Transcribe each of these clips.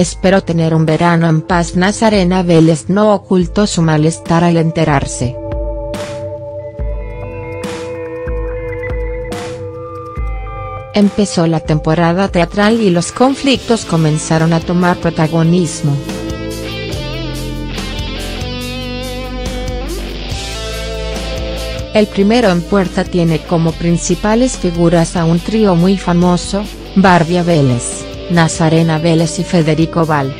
Espero tener un verano en paz Nazarena Vélez no ocultó su malestar al enterarse. Empezó la temporada teatral y los conflictos comenzaron a tomar protagonismo. El primero en puerta tiene como principales figuras a un trío muy famoso, Barbie Vélez, Nazarena Vélez y Federico Val.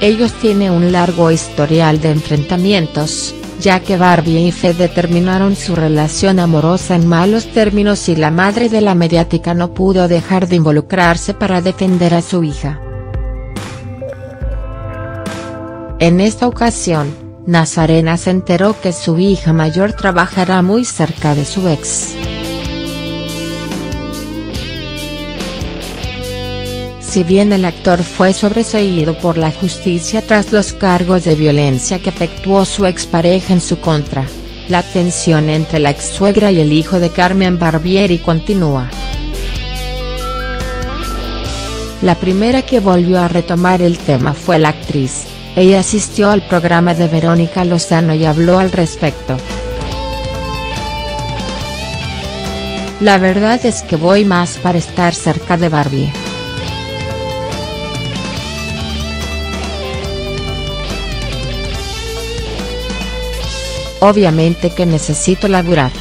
Ellos tienen un largo historial de enfrentamientos, ya que Barbie y Fede terminaron su relación amorosa en malos términos y la madre de la mediática no pudo dejar de involucrarse para defender a su hija. En esta ocasión, Nazarena se enteró que su hija mayor trabajará muy cerca de su ex. Si bien el actor fue sobreseído por la justicia tras los cargos de violencia que efectuó su expareja en su contra, la tensión entre la ex-suegra y el hijo de Carmen Barbieri continúa. La primera que volvió a retomar el tema fue la actriz, ella asistió al programa de Verónica Lozano y habló al respecto. La verdad es que voy más para estar cerca de Barbie. Obviamente que necesito laburar.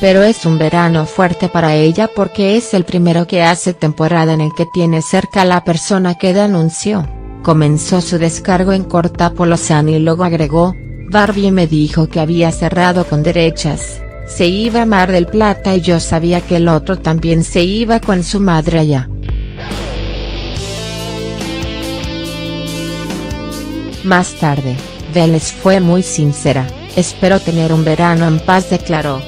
pero es un verano fuerte para ella porque es el primero que hace temporada en el que tiene cerca a la persona que denunció. Comenzó su descargo en Cortapolosán y luego agregó, Barbie me dijo que había cerrado con derechas, se iba a Mar del Plata y yo sabía que el otro también se iba con su madre allá. Más tarde, Vélez fue muy sincera, espero tener un verano en paz declaró.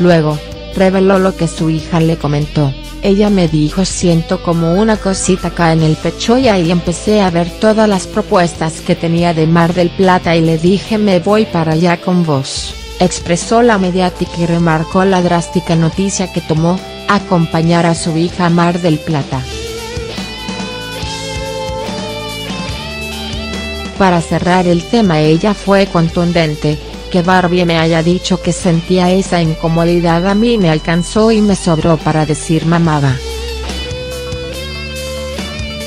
Luego, reveló lo que su hija le comentó, ella me dijo siento como una cosita acá en el pecho y ahí empecé a ver todas las propuestas que tenía de Mar del Plata y le dije me voy para allá con vos, expresó la mediática y remarcó la drástica noticia que tomó, acompañar a su hija Mar del Plata. Para cerrar el tema ella fue contundente, que Barbie me haya dicho que sentía esa incomodidad a mí me alcanzó y me sobró para decir mamada.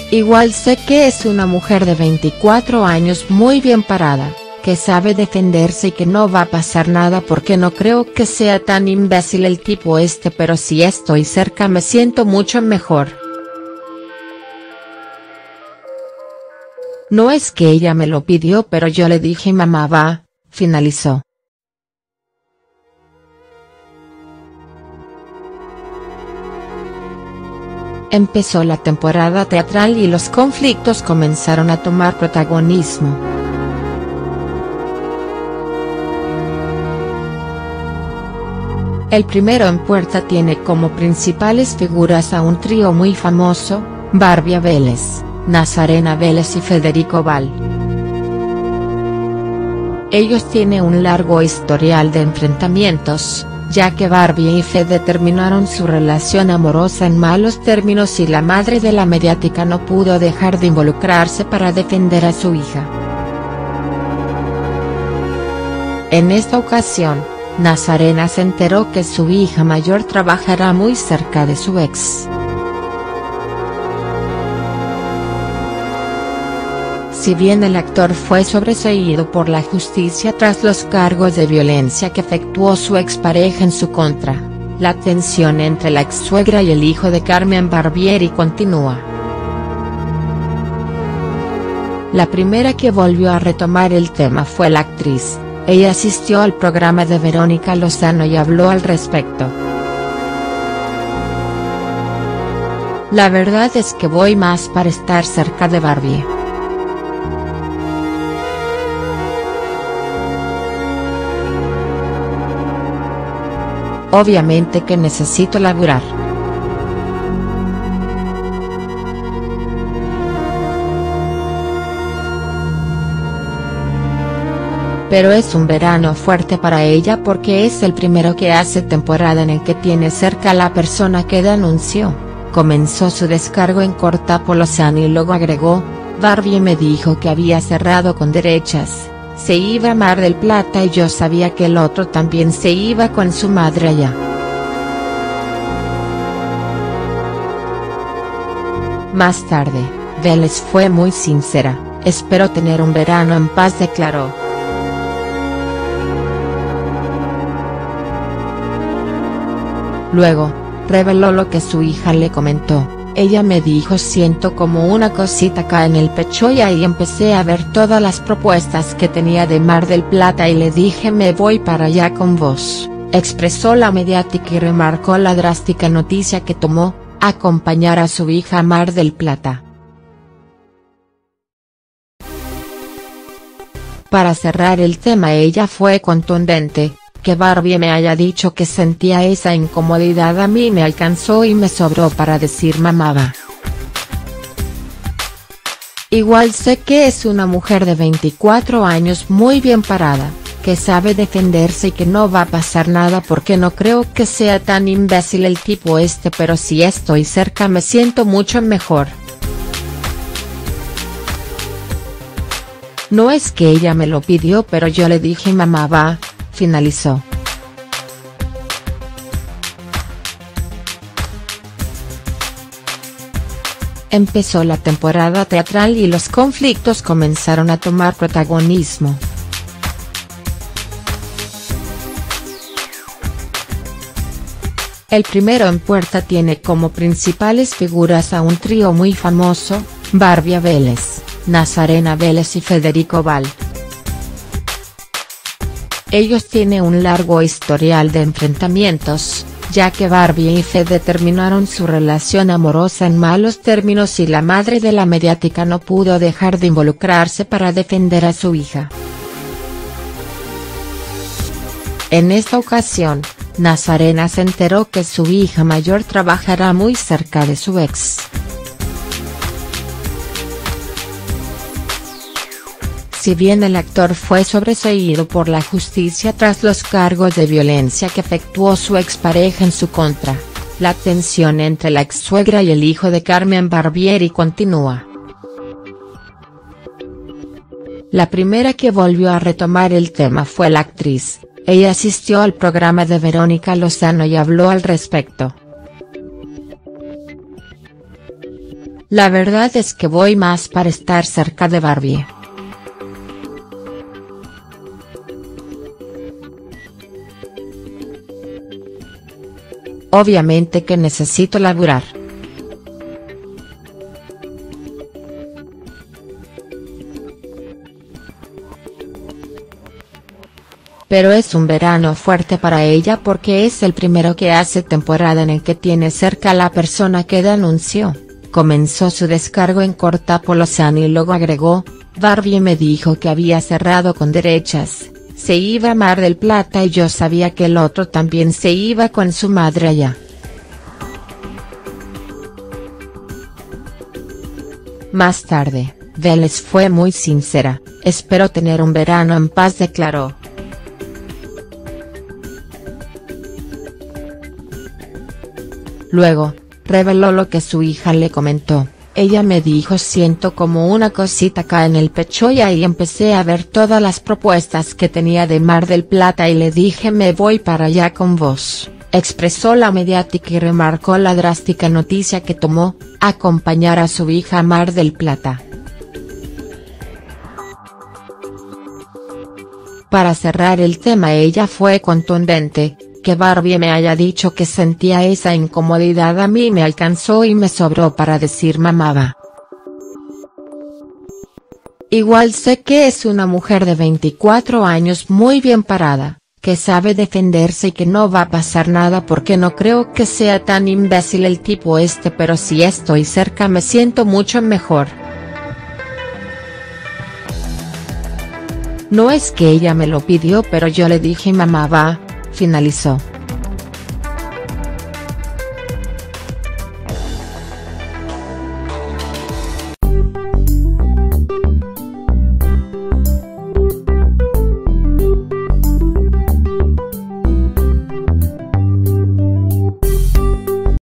Igual sé que es una mujer de 24 años muy bien parada, que sabe defenderse y que no va a pasar nada porque no creo que sea tan imbécil el tipo este pero si estoy cerca me siento mucho mejor. No es que ella me lo pidió pero yo le dije mamá va, finalizó. Empezó la temporada teatral y los conflictos comenzaron a tomar protagonismo. El primero en puerta tiene como principales figuras a un trío muy famoso, Barbie Vélez, Nazarena Vélez y Federico Val. Ellos tienen un largo historial de enfrentamientos, ya que Barbie y Fede terminaron su relación amorosa en malos términos y la madre de la mediática no pudo dejar de involucrarse para defender a su hija. En esta ocasión, Nazarena se enteró que su hija mayor trabajará muy cerca de su ex. Si bien el actor fue sobreseído por la justicia tras los cargos de violencia que efectuó su expareja en su contra, la tensión entre la ex-suegra y el hijo de Carmen Barbieri continúa. La primera que volvió a retomar el tema fue la actriz, ella asistió al programa de Verónica Lozano y habló al respecto. La verdad es que voy más para estar cerca de Barbie. Obviamente que necesito laburar. pero es un verano fuerte para ella porque es el primero que hace temporada en el que tiene cerca a la persona que denunció, comenzó su descargo en Corta Polosano y luego agregó, Barbie me dijo que había cerrado con derechas, se iba a Mar del Plata y yo sabía que el otro también se iba con su madre allá. Más tarde, Vélez fue muy sincera, espero tener un verano en paz declaró. Luego, reveló lo que su hija le comentó, ella me dijo siento como una cosita acá en el pecho y ahí empecé a ver todas las propuestas que tenía de Mar del Plata y le dije me voy para allá con vos, expresó la mediática y remarcó la drástica noticia que tomó, acompañar a su hija Mar del Plata. Para cerrar el tema ella fue contundente, que Barbie me haya dicho que sentía esa incomodidad a mí me alcanzó y me sobró para decir mamaba. Igual sé que es una mujer de 24 años muy bien parada, que sabe defenderse y que no va a pasar nada porque no creo que sea tan imbécil el tipo este pero si estoy cerca me siento mucho mejor. No es que ella me lo pidió pero yo le dije mamá va, finalizó. Empezó la temporada teatral y los conflictos comenzaron a tomar protagonismo. El primero en puerta tiene como principales figuras a un trío muy famoso, Barbie Vélez, Nazarena Vélez y Federico Val. Ellos tienen un largo historial de enfrentamientos, ya que Barbie y Fede terminaron su relación amorosa en malos términos y la madre de la mediática no pudo dejar de involucrarse para defender a su hija. En esta ocasión, Nazarena se enteró que su hija mayor trabajará muy cerca de su ex. Si bien el actor fue sobreseído por la justicia tras los cargos de violencia que efectuó su expareja en su contra, la tensión entre la ex-suegra y el hijo de Carmen Barbieri continúa. La primera que volvió a retomar el tema fue la actriz, ella asistió al programa de Verónica Lozano y habló al respecto. La verdad es que voy más para estar cerca de Barbie. Obviamente que necesito laburar. Pero es un verano fuerte para ella porque es el primero que hace temporada en el que tiene cerca a la persona que denunció. Comenzó su descargo en Cortapolosán y luego agregó, Barbie me dijo que había cerrado con derechas, se iba a Mar del Plata y yo sabía que el otro también se iba con su madre allá. Más tarde, Vélez fue muy sincera, espero tener un verano en paz declaró. Luego, reveló lo que su hija le comentó. Ella me dijo siento como una cosita acá en el pecho y ahí empecé a ver todas las propuestas que tenía de Mar del Plata y le dije me voy para allá con vos, expresó la mediática y remarcó la drástica noticia que tomó, acompañar a su hija Mar del Plata. Para cerrar el tema ella fue contundente, que Barbie me haya dicho que sentía esa incomodidad a mí me alcanzó y me sobró para decir mamaba. Igual sé que es una mujer de 24 años muy bien parada, que sabe defenderse y que no va a pasar nada porque no creo que sea tan imbécil el tipo este pero si estoy cerca me siento mucho mejor. No es que ella me lo pidió pero yo le dije mamá va, finalizó.